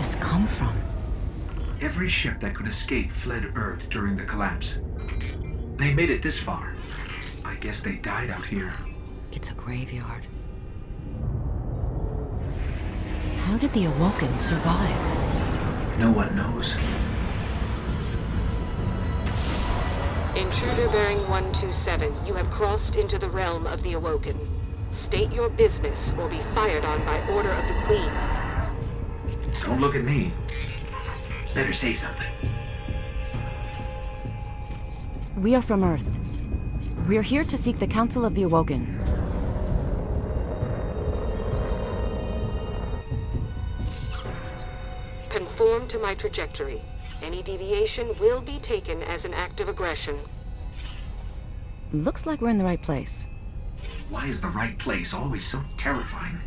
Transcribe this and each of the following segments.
this come from? Every ship that could escape fled Earth during the collapse. They made it this far. I guess they died out here. It's a graveyard. How did the Awoken survive? No one knows. Intruder bearing 127, you have crossed into the realm of the Awoken. State your business or be fired on by order of the Queen. Don't look at me. Better say something. We are from Earth. We're here to seek the Council of the Awoken. Conform to my trajectory. Any deviation will be taken as an act of aggression. Looks like we're in the right place. Why is the right place always so terrifying?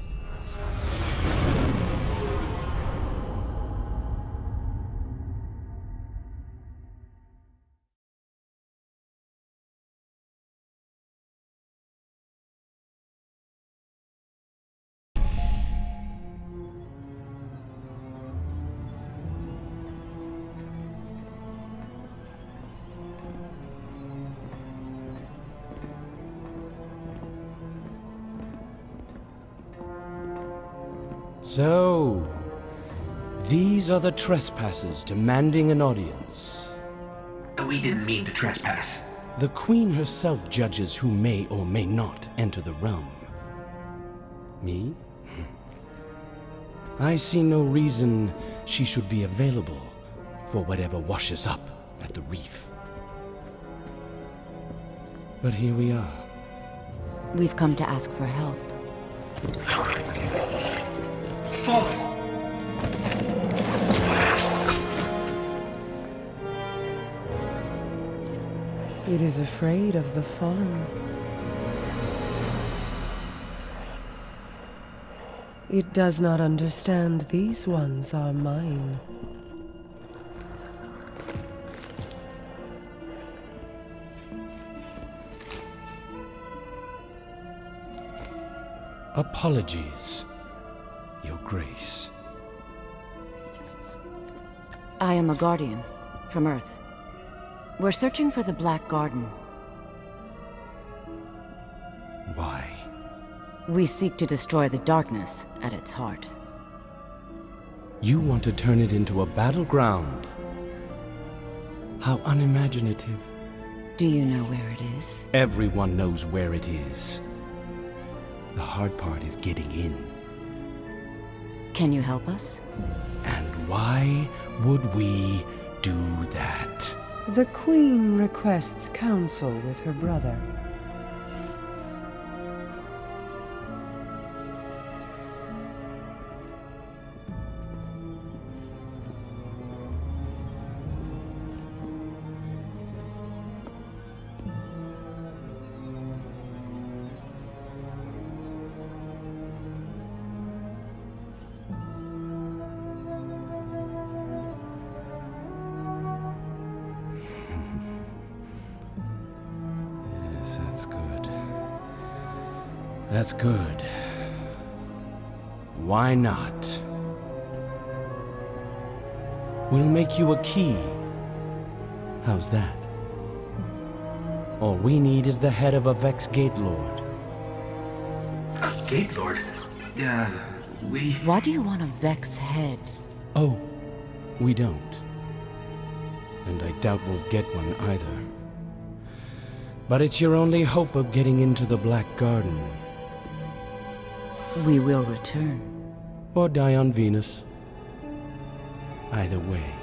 So, these are the trespassers demanding an audience. We didn't mean to trespass. The Queen herself judges who may or may not enter the realm. Me? Hmm. I see no reason she should be available for whatever washes up at the reef. But here we are. We've come to ask for help. It is afraid of the fallen. It does not understand these ones are mine. Apologies, Your Grace. I am a Guardian, from Earth. We're searching for the Black Garden. Why? We seek to destroy the darkness at its heart. You want to turn it into a battleground? How unimaginative. Do you know where it is? Everyone knows where it is. The hard part is getting in. Can you help us? And why would we do that? The Queen requests counsel with her brother. Yes, that's good. That's good. Why not? We'll make you a key. How's that? All we need is the head of a Vex Gate Lord. A Gate Lord? Uh, we... Why do you want a Vex head? Oh, we don't. And I doubt we'll get one either. But it's your only hope of getting into the Black Garden. We will return. Or die on Venus. Either way.